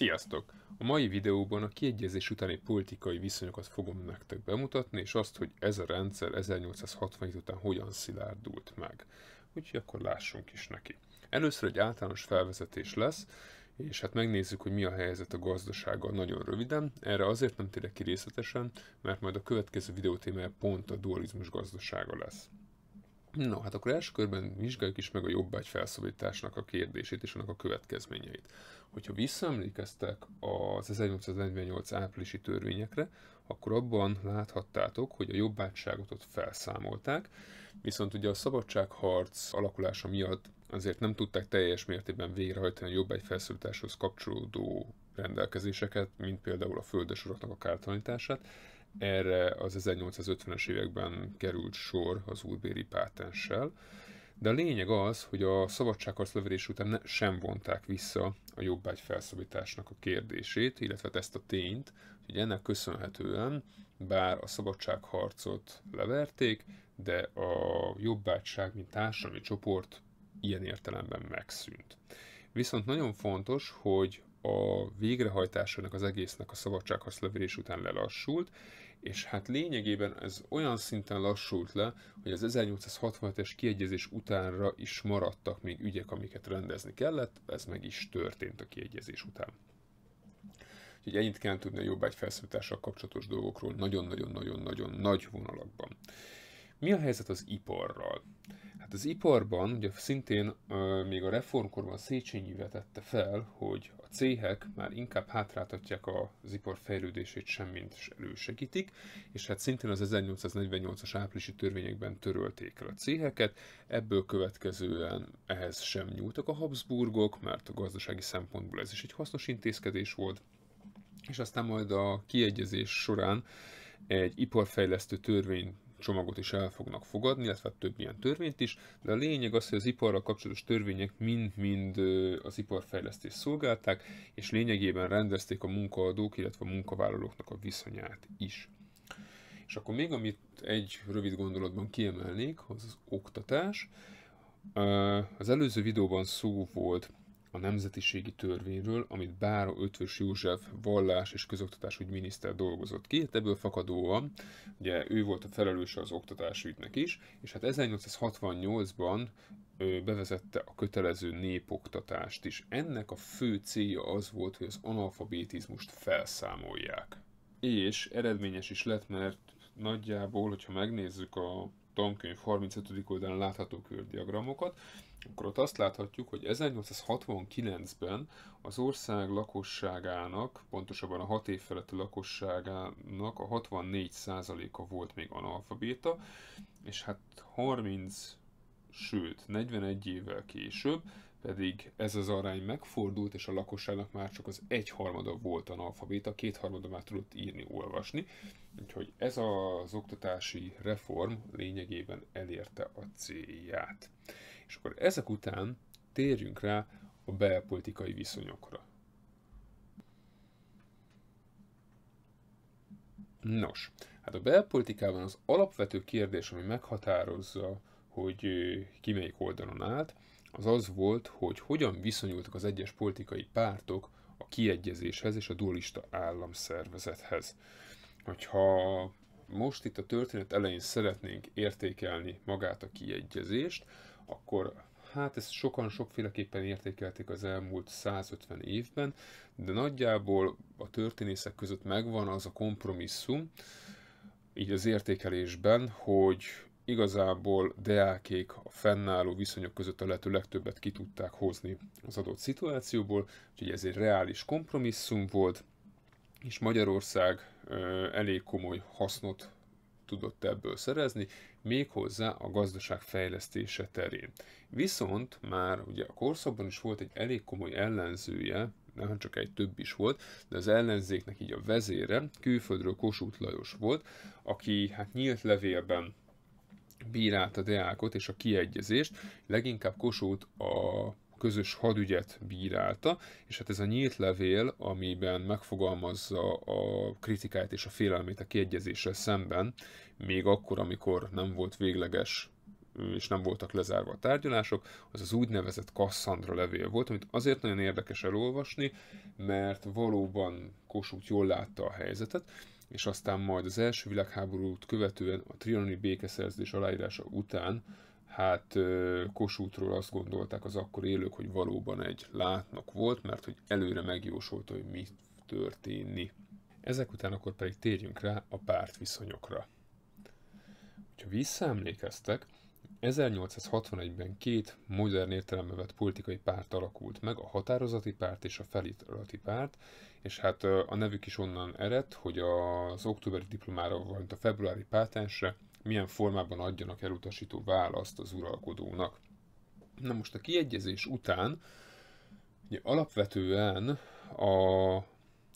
Sziasztok! A mai videóban a kiegyezés utáni politikai viszonyokat fogom nektek bemutatni, és azt, hogy ez a rendszer 1867 után hogyan szilárdult meg. Úgyhogy akkor lássunk is neki. Először egy általános felvezetés lesz, és hát megnézzük, hogy mi a helyzet a gazdasággal nagyon röviden. Erre azért nem térek ki részletesen, mert majd a következő videó témája pont a dualizmus gazdasága lesz. No, hát akkor első körben vizsgáljuk is meg a jobbágy felszabadításnak a kérdését és annak a következményeit. Hogyha visszaemlékeztek az 1848 áprilisi törvényekre, akkor abban láthattátok, hogy a jobbágyságot ott felszámolták, viszont ugye a szabadságharc alakulása miatt azért nem tudták teljes mértékben végrehajtani a jobbágy felszabadításhoz kapcsolódó rendelkezéseket, mint például a földesuraknak a kártalanítását, erre az 1850-es években került sor az úrbéri pátenssel, de a lényeg az, hogy a szabadságharc leverés után sem vonták vissza a jobbágy felszabadításnak a kérdését, illetve hát ezt a tényt, hogy ennek köszönhetően, bár a szabadságharcot leverték, de a jobbágyság, mint társadalmi csoport ilyen értelemben megszűnt. Viszont nagyon fontos, hogy a végrehajtásának az egésznek a szabadságharc leverés után lelassult, és hát lényegében ez olyan szinten lassult le, hogy az 1867-es kiegyezés utánra is maradtak még ügyek, amiket rendezni kellett, ez meg is történt a kiegyezés után. Úgyhogy ennyit kell tudni a jobbágy felszólítással kapcsolatos dolgokról nagyon-nagyon-nagyon-nagyon nagy vonalakban. Mi a helyzet az iparral? Hát az iparban ugye szintén uh, még a reformkorban Széchenyi vetette fel, hogy a céhek már inkább hátráltatják az ipar fejlődését semmint elősegítik, és hát szintén az 1848-as áprilisi törvényekben törölték el a céheket, ebből következően ehhez sem nyúltak a Habsburgok, mert a gazdasági szempontból ez is egy hasznos intézkedés volt, és aztán majd a kiegyezés során egy iparfejlesztő törvény csomagot is el fognak fogadni, illetve több ilyen törvényt is, de a lényeg az, hogy az iparral kapcsolatos törvények mind-mind az iparfejlesztést szolgálták, és lényegében rendezték a munkaadók, illetve a munkavállalóknak a viszonyát is. És akkor még amit egy rövid gondolatban kiemelnék, az az oktatás. Az előző videóban szó volt a nemzetiségi törvényről, amit Bára Ötvös József vallás és közoktatásügy miniszter dolgozott ki. Hát ebből fakadóan, ugye ő volt a felelőse az oktatásügynek is, és hát 1868-ban bevezette a kötelező népoktatást is. Ennek a fő célja az volt, hogy az analfabetizmust felszámolják. És eredményes is lett, mert nagyjából, hogyha megnézzük a tankönyv 35. oldalán látható kördiagramokat, akkor ott azt láthatjuk, hogy 1869-ben az ország lakosságának, pontosabban a 6 év feletti lakosságának a 64%-a volt még analfabéta, és hát 30, sőt 41 évvel később pedig ez az arány megfordult, és a lakosságnak már csak az egyharmada volt analfabéta, kétharmada már tudott írni, olvasni. Úgyhogy ez az oktatási reform lényegében elérte a célját. És akkor ezek után térjünk rá a belpolitikai viszonyokra. Nos, hát a belpolitikában az alapvető kérdés, ami meghatározza, hogy ki melyik oldalon állt, az az volt, hogy hogyan viszonyultak az egyes politikai pártok a kiegyezéshez és a dualista államszervezethez. Hogyha most itt a történet elején szeretnénk értékelni magát a kiegyezést, akkor hát ezt sokan sokféleképpen értékelték az elmúlt 150 évben, de nagyjából a történészek között megvan az a kompromisszum, így az értékelésben, hogy igazából deákék a fennálló viszonyok között a lehető legtöbbet ki tudták hozni az adott szituációból, úgyhogy ez egy reális kompromisszum volt, és Magyarország elég komoly hasznot tudott ebből szerezni, méghozzá a gazdaság fejlesztése terén. Viszont már ugye a korszakban is volt egy elég komoly ellenzője, nem csak egy több is volt, de az ellenzéknek így a vezére, külföldről Kossuth Lajos volt, aki hát nyílt levélben bírálta Deákot és a kiegyezést, leginkább Kossuth a közös hadügyet bírálta, és hát ez a nyílt levél, amiben megfogalmazza a kritikáját és a félelmét a kiegyezéssel szemben, még akkor, amikor nem volt végleges és nem voltak lezárva a tárgyalások, az az úgynevezett Cassandra levél volt, amit azért nagyon érdekes elolvasni, mert valóban Kossuth jól látta a helyzetet, és aztán majd az első világháborút követően a trianoni békeszerzés aláírása után hát Kossuthról azt gondolták az akkor élők, hogy valóban egy látnok volt, mert hogy előre megjósolta, hogy mi történni. Ezek után akkor pedig térjünk rá a pártviszonyokra. Ha visszaemlékeztek, 1861-ben két modern értelembe vett politikai párt alakult meg, a határozati párt és a felirati párt, és hát a nevük is onnan ered, hogy az októberi diplomára, valamint a februári pátensre milyen formában adjanak elutasító választ az uralkodónak. Na most a kiegyezés után ugye alapvetően a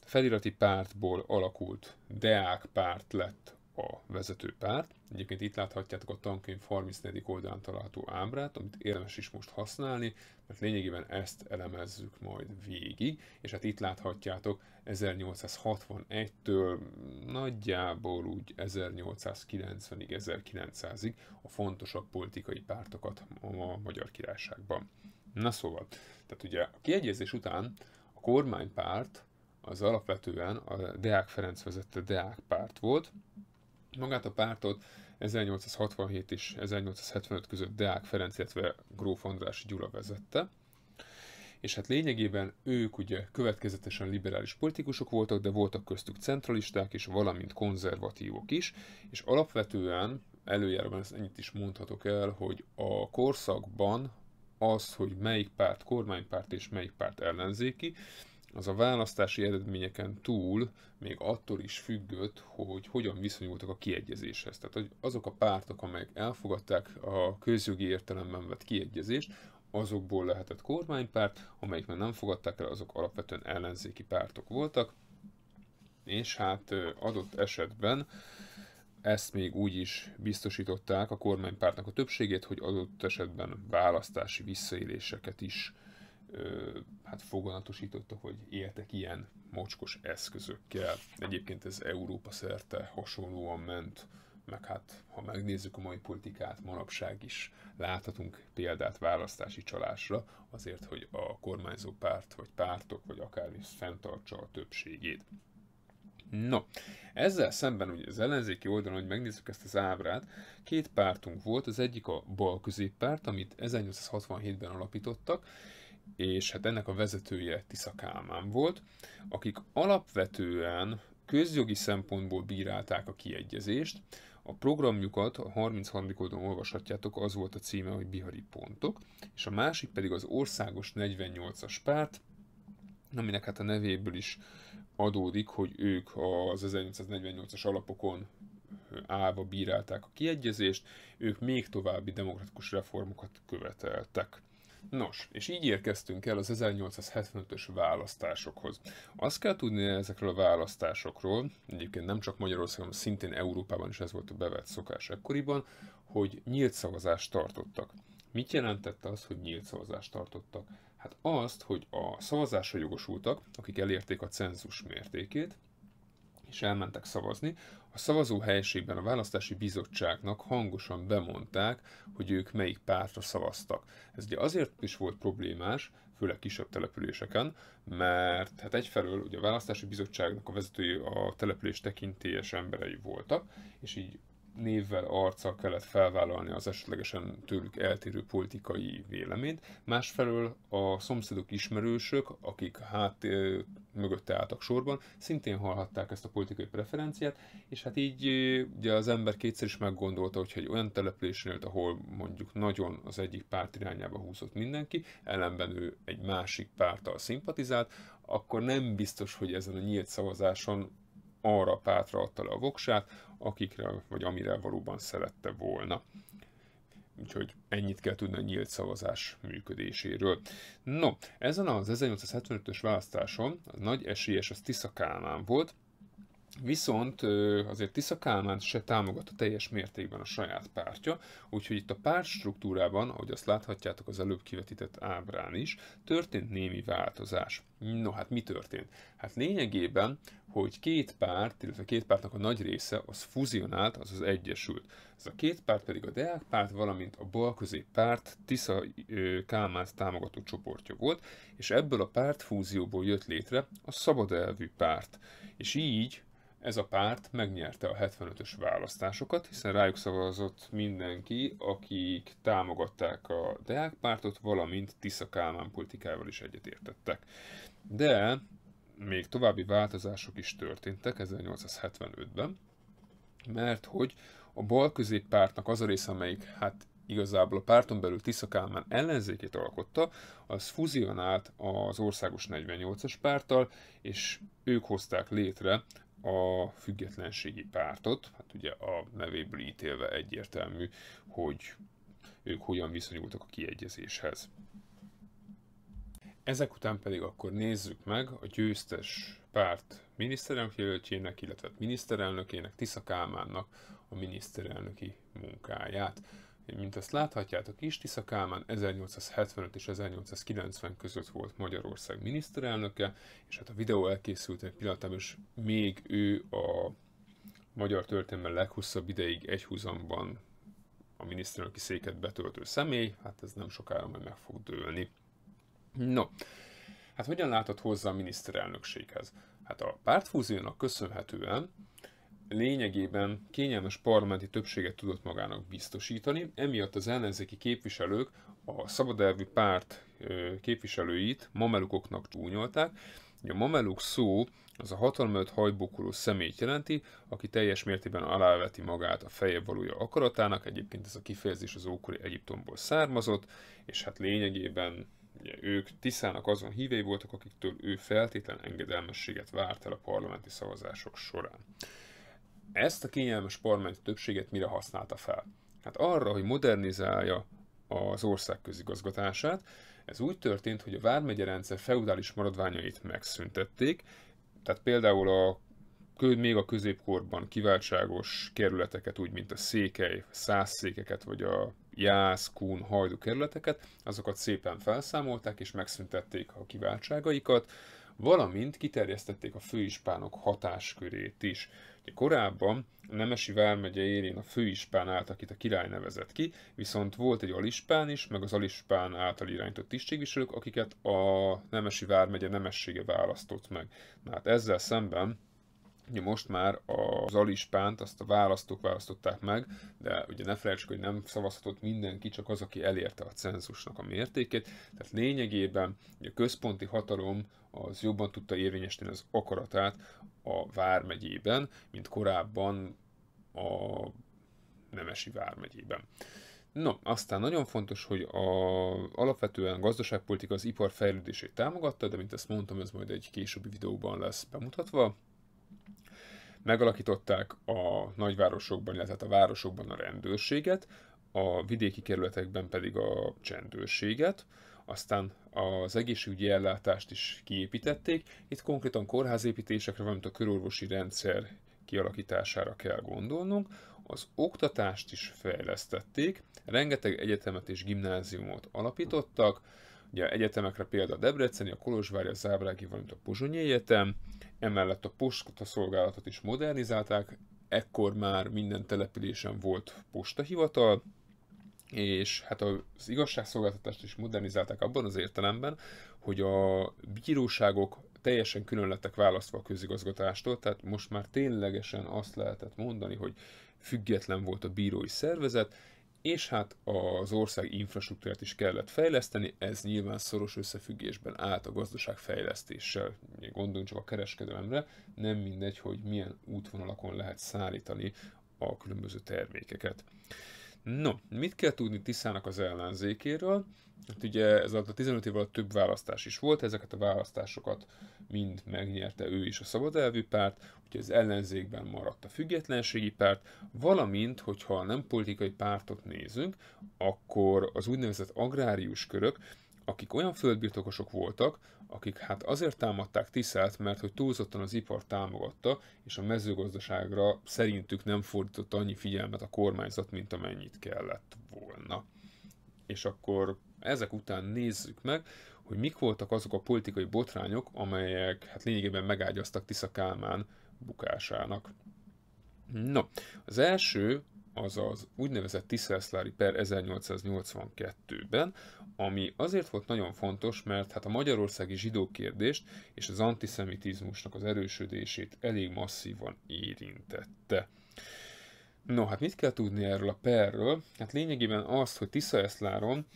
felirati pártból alakult Deák párt lett a vezető párt. Egyébként itt láthatjátok a tankönyv 34. oldalán található ábrát, amit érdemes is most használni, mert lényegében ezt elemezzük majd végig, és hát itt láthatjátok 1861-től nagyjából úgy 1890-ig, 1900-ig a fontosabb politikai pártokat a Magyar Királyságban. Na szóval, tehát ugye a kiegyezés után a kormánypárt az alapvetően a Deák Ferenc vezette Deák párt volt, Magát a pártot 1867 és 1875 között Deák Ferenc, illetve Gróf András Gyula vezette, és hát lényegében ők ugye következetesen liberális politikusok voltak, de voltak köztük centralisták és valamint konzervatívok is, és alapvetően előjáróban ezt ennyit is mondhatok el, hogy a korszakban az, hogy melyik párt kormánypárt és melyik párt ellenzéki, az a választási eredményeken túl még attól is függött, hogy hogyan viszonyultak a kiegyezéshez. Tehát hogy azok a pártok, amelyek elfogadták a közjogi értelemben vett kiegyezést, azokból lehetett kormánypárt, amelyik már nem fogadták el, azok alapvetően ellenzéki pártok voltak, és hát adott esetben ezt még úgy is biztosították a kormánypártnak a többségét, hogy adott esetben választási visszaéléseket is hát foganatosította, hogy éltek ilyen mocskos eszközökkel. Egyébként ez Európa szerte hasonlóan ment, meg hát ha megnézzük a mai politikát, manapság is láthatunk példát választási csalásra, azért, hogy a kormányzó párt, vagy pártok, vagy akár is fenntartsa a többségét. No, ezzel szemben ugye az ellenzéki oldalon, hogy megnézzük ezt az ábrát, két pártunk volt, az egyik a bal középpárt, amit 1867-ben alapítottak, és hát ennek a vezetője Tisza Kálmán volt, akik alapvetően közjogi szempontból bírálták a kiegyezést. A programjukat a 33. oldalon olvashatjátok, az volt a címe, hogy Bihari pontok, és a másik pedig az országos 48-as párt, aminek hát a nevéből is adódik, hogy ők az 1848-as alapokon állva bírálták a kiegyezést, ők még további demokratikus reformokat követeltek. Nos, és így érkeztünk el az 1875-ös választásokhoz. Azt kell tudni ezekről a választásokról, egyébként nem csak Magyarországon, szintén Európában is ez volt a bevett szokás ekkoriban, hogy nyílt szavazást tartottak. Mit jelentette az, hogy nyílt szavazást tartottak? Hát azt, hogy a szavazásra jogosultak, akik elérték a cenzus mértékét, és elmentek szavazni, a szavazó helységben a választási bizottságnak hangosan bemondták, hogy ők melyik pártra szavaztak. Ez ugye azért is volt problémás, főleg kisebb településeken, mert hát egyfelől ugye a választási bizottságnak a vezetői a település tekintélyes emberei voltak, és így névvel, arccal kellett felvállalni az esetlegesen tőlük eltérő politikai véleményt. Másfelől a szomszédok ismerősök, akik hát mögötte álltak sorban, szintén hallhatták ezt a politikai preferenciát, és hát így ugye az ember kétszer is meggondolta, hogy egy olyan településen élt, ahol mondjuk nagyon az egyik párt irányába húzott mindenki, ellenben ő egy másik párttal szimpatizált, akkor nem biztos, hogy ezen a nyílt szavazáson arra a pártra adta le a voksát, akikre vagy amire valóban szerette volna. Úgyhogy ennyit kell tudni a nyílt szavazás működéséről. No, ezen az 1875-ös választáson a nagy esélyes az Tisza Kálmán volt, Viszont azért Tisza Kálmán se támogatta teljes mértékben a saját pártja, úgyhogy itt a párt struktúrában, ahogy azt láthatjátok az előbb kivetített ábrán is, történt némi változás. No, hát mi történt? Hát lényegében, hogy két párt, illetve két pártnak a nagy része az fuzionált, az az egyesült. Ez a két párt pedig a Deák párt, valamint a balközép párt Tisza Kálmán támogató csoportja volt, és ebből a pártfúzióból jött létre a szabad elvű párt. És így ez a párt megnyerte a 75-ös választásokat, hiszen rájuk szavazott mindenki, akik támogatták a Deák pártot, valamint Tisza Kálmán politikájával is egyetértettek. De még további változások is történtek 1875-ben, mert hogy a bal pártnak az a része, amelyik hát igazából a párton belül Tisza Kálmán ellenzékét alkotta, az fuzionált az országos 48-as párttal, és ők hozták létre a függetlenségi pártot, hát ugye a nevéből ítélve egyértelmű, hogy ők hogyan viszonyultak a kiegyezéshez. Ezek után pedig akkor nézzük meg a győztes párt miniszterelnök jelöltjének, illetve miniszterelnökének, Tisza Kálmánnak a miniszterelnöki munkáját. Mint azt láthatjátok is, Tisza Kálmán 1875 és 1890 között volt Magyarország miniszterelnöke, és hát a videó elkészült egy pillanatában, és még ő a magyar történelmen leghosszabb ideig egyhuzamban a miniszterelnöki széket betöltő személy, hát ez nem sokára majd meg fog dőlni. No, hát hogyan látod hozzá a miniszterelnökséghez? Hát a pártfúziónak köszönhetően lényegében kényelmes parlamenti többséget tudott magának biztosítani, emiatt az ellenzéki képviselők a szabadelvű párt képviselőit mamelukoknak csúnyolták. A mameluk szó az a hatalma előtt hajbókoló személyt jelenti, aki teljes mértékben aláveti magát a feje valója akaratának, egyébként ez a kifejezés az ókori Egyiptomból származott, és hát lényegében ugye, ők Tiszának azon hívei voltak, akiktől ő feltétlen engedelmességet várt el a parlamenti szavazások során. Ezt a kényelmes parlamenti többséget mire használta fel? Hát arra, hogy modernizálja az ország közigazgatását. Ez úgy történt, hogy a vármegye rendszer feudális maradványait megszüntették, tehát például a még a középkorban kiváltságos kerületeket, úgy mint a székely, székeket, vagy a Jász, Kun, Hajdu kerületeket, azokat szépen felszámolták és megszüntették a kiváltságaikat, valamint kiterjesztették a főispánok hatáskörét is. Korábban a Nemesi Vármegye élén a főispán állt, akit a király nevezett ki, viszont volt egy alispán is, meg az alispán által irányított tisztségviselők, akiket a Nemesi Vármegye nemessége választott meg. Na hát ezzel szemben Ugye most már az alispánt, azt a választók választották meg, de ugye ne felejtsük, hogy nem szavazhatott mindenki, csak az, aki elérte a cenzusnak a mértékét. Tehát lényegében a központi hatalom az jobban tudta érvényesíteni az akaratát a vármegyében, mint korábban a Nemesi vármegyében. No, aztán nagyon fontos, hogy a, alapvetően gazdaságpolitika az ipar fejlődését támogatta, de mint ezt mondtam, ez majd egy későbbi videóban lesz bemutatva. Megalakították a nagyvárosokban, illetve a városokban a rendőrséget, a vidéki kerületekben pedig a csendőrséget, aztán az egészségügyi ellátást is kiépítették. Itt konkrétan kórházépítésekre, valamint a körorvosi rendszer kialakítására kell gondolnunk. Az oktatást is fejlesztették, rengeteg egyetemet és gimnáziumot alapítottak, ugye egyetemekre például a Debreceni, a Kolozsvári, a Zábrági, valamint a Pozsonyi Egyetem, emellett a postaszolgálatot is modernizálták, ekkor már minden településen volt postahivatal, és hát az igazságszolgáltatást is modernizálták abban az értelemben, hogy a bíróságok teljesen külön lettek választva a közigazgatástól, tehát most már ténylegesen azt lehetett mondani, hogy független volt a bírói szervezet, és hát az ország infrastruktúrát is kellett fejleszteni, ez nyilván szoros összefüggésben állt a gazdaság fejlesztéssel. Gondoljunk csak a kereskedelemre, nem mindegy, hogy milyen útvonalakon lehet szállítani a különböző termékeket. No, mit kell tudni Tiszának az ellenzékéről? Hát ugye ez alatt a 15 év alatt több választás is volt, ezeket a választásokat mind megnyerte ő is a szabadelvű párt, úgyhogy az ellenzékben maradt a függetlenségi párt, valamint, hogyha nem politikai pártot nézünk, akkor az úgynevezett agrárius körök, akik olyan földbirtokosok voltak, akik hát azért támadták Tiszát, mert hogy túlzottan az ipar támogatta, és a mezőgazdaságra szerintük nem fordított annyi figyelmet a kormányzat, mint amennyit kellett volna. És akkor ezek után nézzük meg, hogy mik voltak azok a politikai botrányok, amelyek hát lényegében megágyaztak Tisza Kálmán bukásának. No, az első az az úgynevezett Tiszeszlári per 1882-ben, ami azért volt nagyon fontos, mert hát a magyarországi zsidó kérdést és az antiszemitizmusnak az erősödését elég masszívan érintette. No, hát mit kell tudni erről a perről? Hát lényegében azt, hogy Tisza Eszláron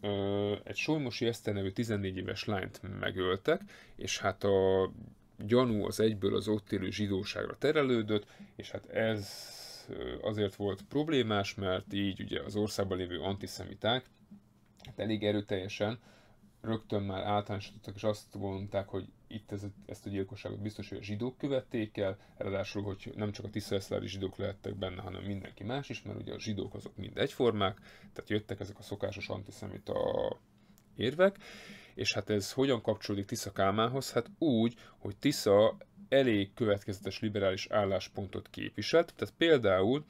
ö, egy Solymosi Eszter nevű 14 éves lányt megöltek, és hát a gyanú az egyből az ott élő zsidóságra terelődött, és hát ez azért volt problémás, mert így ugye az országban lévő antiszemiták hát elég erőteljesen rögtön már általánosítottak, és azt mondták, hogy itt ez, ezt a gyilkosságot biztos, hogy a zsidók követték el, ráadásul, hogy nem csak a tisztelszlári zsidók lehettek benne, hanem mindenki más is, mert ugye a zsidók azok mind egyformák, tehát jöttek ezek a szokásos antiszemita érvek, és hát ez hogyan kapcsolódik Tisza Kálmához? Hát úgy, hogy Tisza elég következetes liberális álláspontot képviselt, tehát például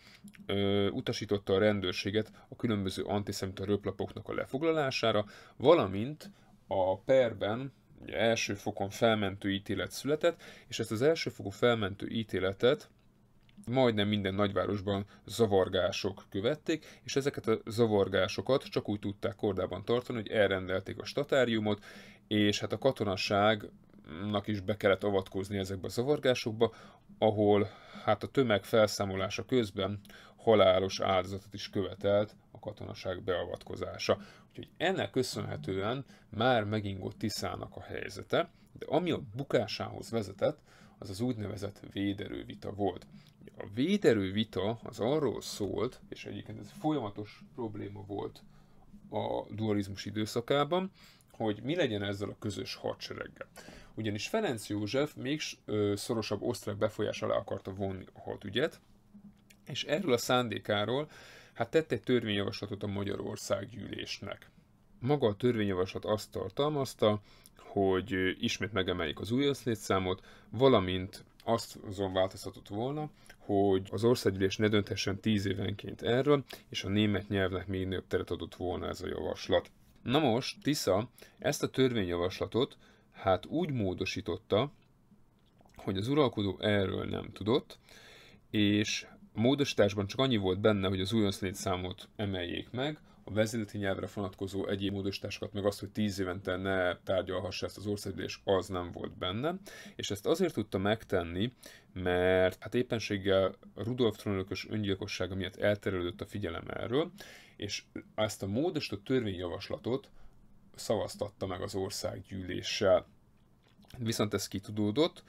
ö, utasította a rendőrséget a különböző antiszemita röplapoknak a lefoglalására, valamint a perben ugye első fokon felmentő ítélet született, és ezt az első fokú felmentő ítéletet majdnem minden nagyvárosban zavargások követték, és ezeket a zavargásokat csak úgy tudták kordában tartani, hogy elrendelték a statáriumot, és hát a katonasságnak is be kellett avatkozni ezekbe a zavargásokba, ahol hát a tömeg felszámolása közben halálos áldozatot is követelt a katonaság beavatkozása. Úgyhogy ennek köszönhetően már megingott Tiszának a helyzete, de ami a bukásához vezetett, az az úgynevezett véderővita volt. A véderővita az arról szólt, és egyébként ez folyamatos probléma volt a dualizmus időszakában, hogy mi legyen ezzel a közös hadsereggel. Ugyanis Ferenc József még szorosabb osztrák befolyás alá akarta vonni a hadügyet, és erről a szándékáról hát tett egy törvényjavaslatot a Magyarország gyűlésnek. Maga a törvényjavaslat azt tartalmazta, hogy ismét megemeljék az új számot, valamint azt azon változtatott volna, hogy az országgyűlés ne dönthessen tíz évenként erről, és a német nyelvnek még nagyobb teret adott volna ez a javaslat. Na most Tisza ezt a törvényjavaslatot hát úgy módosította, hogy az uralkodó erről nem tudott, és módosításban csak annyi volt benne, hogy az új számot emeljék meg, a vezérleti nyelvre vonatkozó egyéb módosításokat, meg azt, hogy tíz évente ne tárgyalhassa ezt az országgyűlés, az nem volt benne. És ezt azért tudta megtenni, mert hát éppenséggel Rudolf trónörökös öngyilkossága miatt elterelődött a figyelem erről, és ezt a módosított törvényjavaslatot szavaztatta meg az országgyűléssel. Viszont ez kitudódott,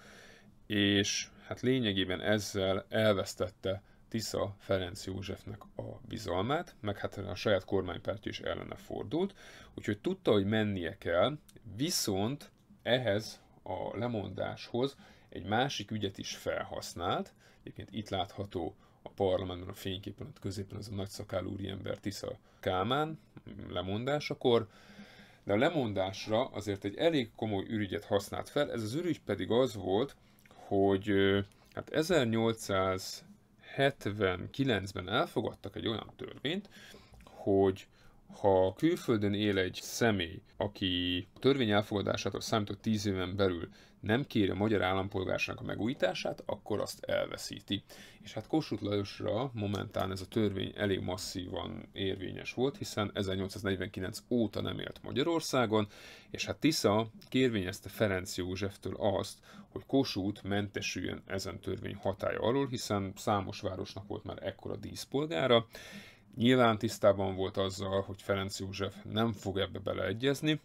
és hát lényegében ezzel elvesztette Tisza Ferenc Józsefnek a bizalmát, meg hát a saját kormánypártja is ellene fordult, úgyhogy tudta, hogy mennie kell, viszont ehhez a lemondáshoz egy másik ügyet is felhasznált, egyébként itt látható a parlamentben a fényképen, ott középen az a nagy úriember Tisza Kálmán lemondásakor, de a lemondásra azért egy elég komoly ürügyet használt fel, ez az ürügy pedig az volt, hogy hát 1800 79-ben elfogadtak egy olyan törvényt, hogy ha külföldön él egy személy, aki a törvény elfogadásától számított 10 éven belül nem kéri a magyar állampolgárság a megújítását, akkor azt elveszíti. És hát Kossuth Lajosra momentán ez a törvény elég masszívan érvényes volt, hiszen 1849 óta nem élt Magyarországon, és hát Tisza kérvényezte Ferenc Józseftől azt, hogy Kossuth mentesüljön ezen törvény hatája alól, hiszen számos városnak volt már ekkora díszpolgára, Nyilván tisztában volt azzal, hogy Ferenc József nem fog ebbe beleegyezni,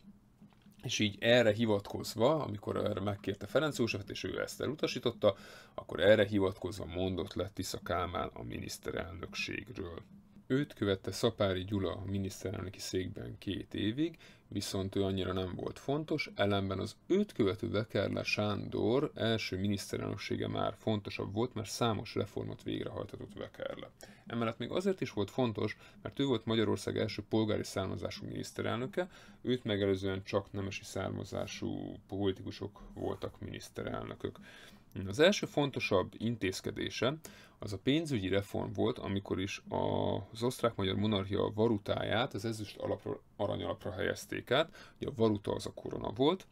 és így erre hivatkozva, amikor erre megkérte Ferenc Józsefet, és ő ezt elutasította, akkor erre hivatkozva mondott le Tisza Kálmán a miniszterelnökségről. Őt követte Szapári Gyula miniszterelnöki székben két évig, viszont ő annyira nem volt fontos, ellenben az őt követő Vekerle Sándor első miniszterelnöksége már fontosabb volt, mert számos reformot végrehajtatott Vekerle. Emellett még azért is volt fontos, mert ő volt Magyarország első polgári származású miniszterelnöke, őt megelőzően csak nemesi származású politikusok voltak miniszterelnökök. Az első fontosabb intézkedése az a pénzügyi reform volt, amikor is az osztrák-magyar monarchia valutáját az ezüst alapra, aranyalapra helyezték át. Ugye a valuta az a korona volt.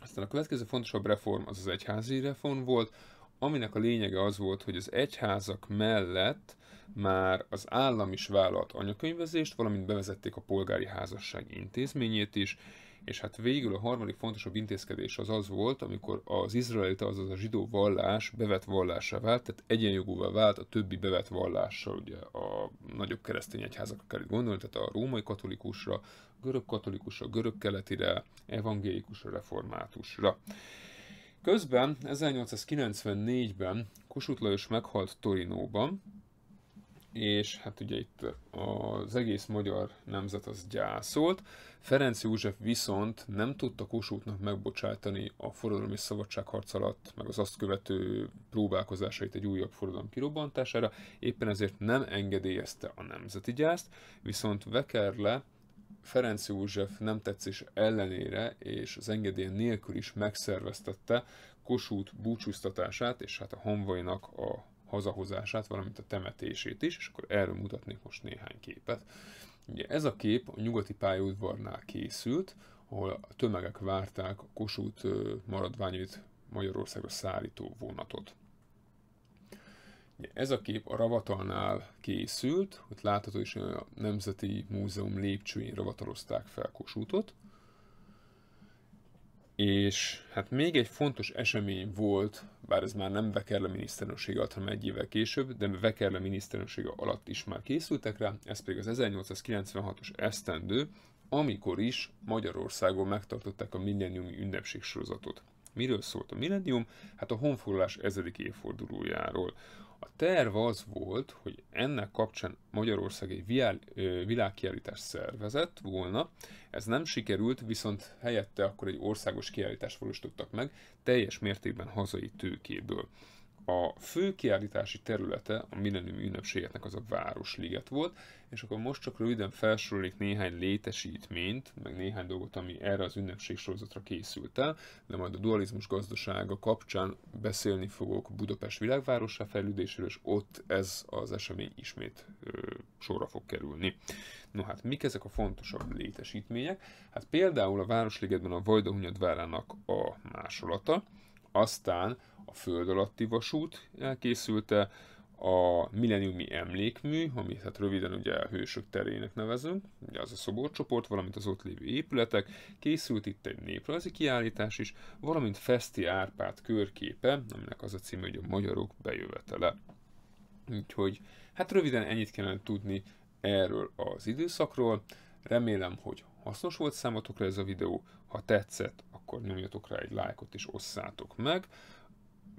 Aztán a következő fontosabb reform az az egyházi reform volt, aminek a lényege az volt, hogy az egyházak mellett már az állam is vállalt anyakönyvezést, valamint bevezették a polgári házasság intézményét is, és hát végül a harmadik fontosabb intézkedés az az volt, amikor az izraelita, azaz a zsidó vallás bevett vallásra vált, tehát egyenjogúvá vált a többi bevett vallással, ugye a nagyobb keresztény egyházakra kell gondolni, tehát a római katolikusra, görög katolikusra, görög keletire, evangélikusra, reformátusra. Közben 1894-ben Kossuth Lajos meghalt Torinóban, és hát ugye itt az egész magyar nemzet az gyászolt. Ferenc József viszont nem tudta Kossuthnak megbocsátani a forradalmi szabadságharc alatt, meg az azt követő próbálkozásait egy újabb forradalom kirobbantására, éppen ezért nem engedélyezte a nemzeti gyászt, viszont Vekerle Ferenc József nem tetszés ellenére és az engedély nélkül is megszerveztette Kossuth búcsúztatását, és hát a honvainak a hazahozását, valamint a temetését is, és akkor erről mutatnék most néhány képet. Ugye ez a kép a nyugati pályaudvarnál készült, ahol a tömegek várták a Kossuth maradványait Magyarországra szállító vonatot. Ez a kép a Ravatalnál készült, ott látható is, a Nemzeti Múzeum lépcsőjén ravatalozták fel Kossuthot. És hát még egy fontos esemény volt, bár ez már nem Vekerle miniszterelnöksége alatt, hanem egy évvel később, de Vekerle miniszterelnöksége alatt is már készültek rá, ez pedig az 1896-os esztendő, amikor is Magyarországon megtartották a milleniumi ünnepségsorozatot. Miről szólt a millennium? Hát a honfoglalás ezedik évfordulójáról. A terv az volt, hogy ennek kapcsán Magyarország egy világkiállítást szervezett volna. Ez nem sikerült, viszont helyette akkor egy országos kiállítást valósítottak meg, teljes mértékben hazai tőkéből. A fő kiállítási területe a Millennium ünnepségeknek az a Városliget volt, és akkor most csak röviden felsorolnék néhány létesítményt, meg néhány dolgot, ami erre az ünnepség sorozatra készült el, de majd a dualizmus gazdasága kapcsán beszélni fogok Budapest világvárosá fejlődéséről, és ott ez az esemény ismét ö, sorra fog kerülni. No hát, mik ezek a fontosabb létesítmények? Hát például a Városligetben a Vajda várának a másolata, aztán a föld alatti vasút elkészülte, a milleniumi emlékmű, amit hát röviden ugye a hősök terének nevezünk, ugye az a szoborcsoport, valamint az ott lévő épületek, készült itt egy néprajzi kiállítás is, valamint Feszti Árpád körképe, aminek az a címe, hogy a magyarok bejövetele. Úgyhogy hát röviden ennyit kellene tudni erről az időszakról. Remélem, hogy hasznos volt számotokra ez a videó. Ha tetszett, akkor nyomjatok rá egy lájkot és osszátok meg.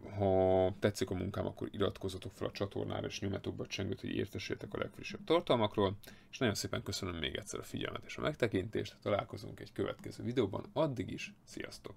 Ha tetszik a munkám, akkor iratkozzatok fel a csatornára, és nyomjatok be a csengőt, hogy értesüljetek a legfrissebb tartalmakról. És nagyon szépen köszönöm még egyszer a figyelmet és a megtekintést. Találkozunk egy következő videóban. Addig is, sziasztok!